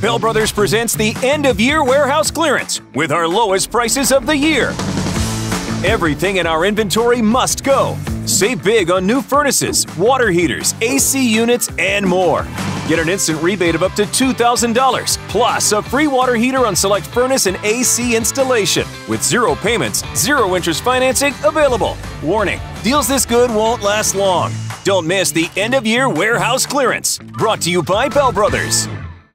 Bell Brothers presents the end of year warehouse clearance with our lowest prices of the year. Everything in our inventory must go. Save big on new furnaces, water heaters, AC units, and more. Get an instant rebate of up to $2,000, plus a free water heater on select furnace and AC installation. With zero payments, zero interest financing available. Warning deals this good won't last long. Don't miss the end of year warehouse clearance. Brought to you by Bell Brothers.